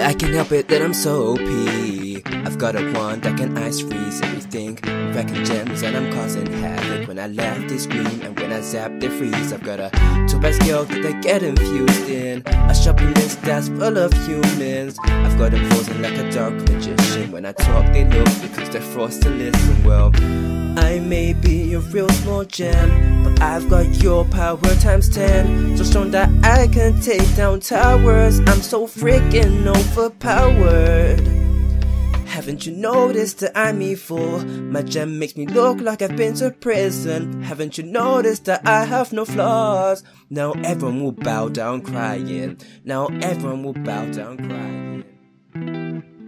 I can't help it that I'm so OP. I've got a wand that can ice freeze everything. I'm cracking gems and I'm causing havoc. When I laugh, they scream, and when I zap, they freeze. I've got a topaz skill that they get infused in. A shopping list that's full of humans. I've got them frozen like a dark magician. When I talk, they look because they're forced to listen. Well, I may be a real small gem, but I've got your power times 10. So strong that I can take down towers. I'm so freaking overpowered. Haven't you noticed that I'm evil? My gem makes me look like I've been to prison. Haven't you noticed that I have no flaws? Now everyone will bow down crying. Now everyone will bow down crying.